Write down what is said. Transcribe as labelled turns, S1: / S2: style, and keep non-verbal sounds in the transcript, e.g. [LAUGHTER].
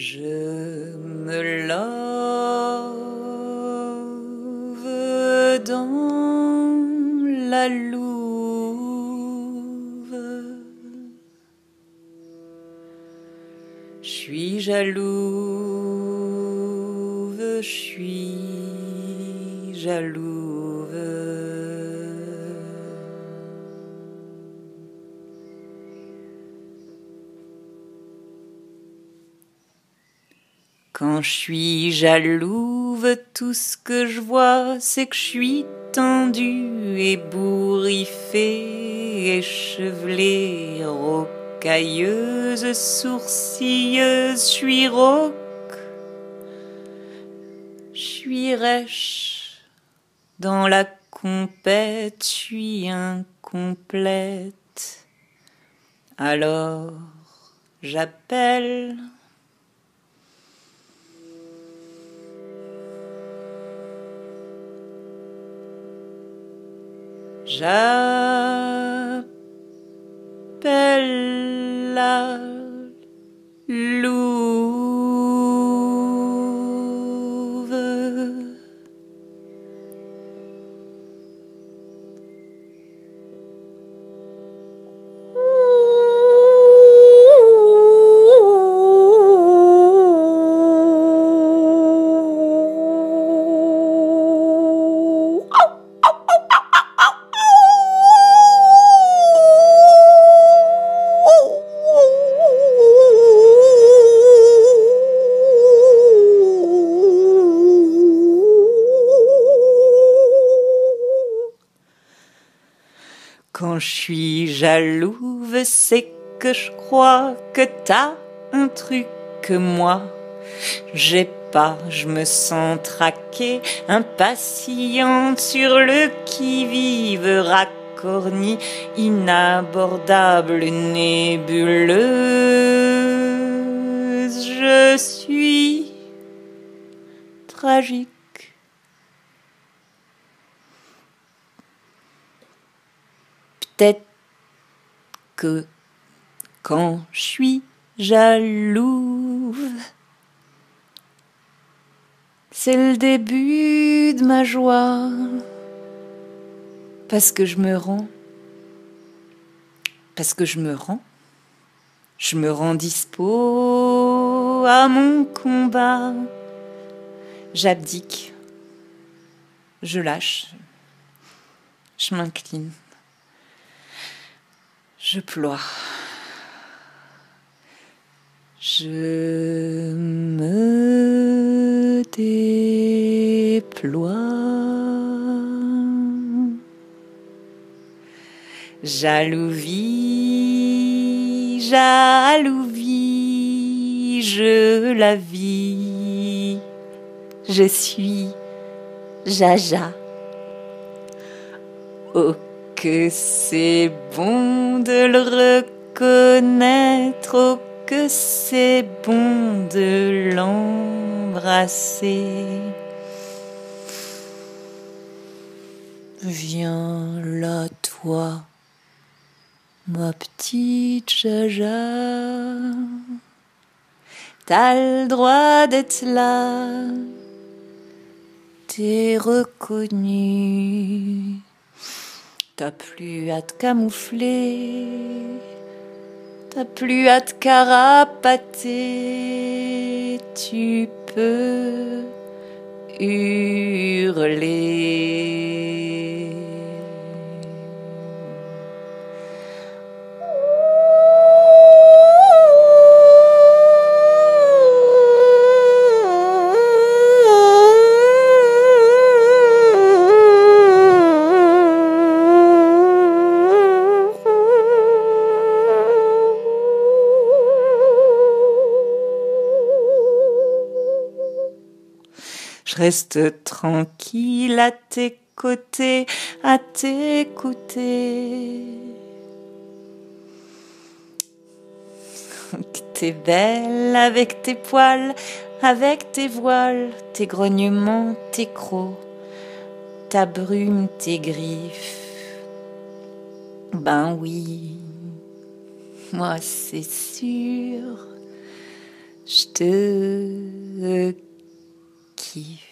S1: Je me lave dans la louve. Je suis jalouse, je suis jalouse. Quand je suis jalouve, tout ce que je vois, c'est que je suis tendue et bourriffée, échevelée, rocailleuse, sourcilleuse, je suis rauque, je suis rêche. Dans la compète, je suis incomplète. Alors, j'appelle. J'appelle Quand je suis jalouve, c'est que je crois que t'as un truc que moi j'ai pas. Je me sens traquée, impatiente sur le qui-vive, racorni, inabordable, nébuleuse. Je suis tragique. Peut-être que quand je suis jalouse, c'est le début de ma joie. Parce que je me rends. Parce que je me rends. Je me rends dispo à mon combat. J'abdique. Je lâche. Je m'incline. Je ploie. Je me déploie. Jalousie, jalousie, je la vis. Je suis Jaja. Oh, que c'est bon de le reconnaître, oh que c'est bon de l'embrasser. Viens là, toi, ma petite Jaja. T'as le droit d'être là, t'es reconnu. T'as plus à te camoufler, t'as plus à te carapater, tu peux hurler. Reste tranquille à tes côtés, à t'écouter. [LAUGHS] T'es belle avec tes poils, avec tes voiles, tes grognements, tes crocs, ta brume, tes griffes. Ben oui, moi c'est sûr, je te kiffe.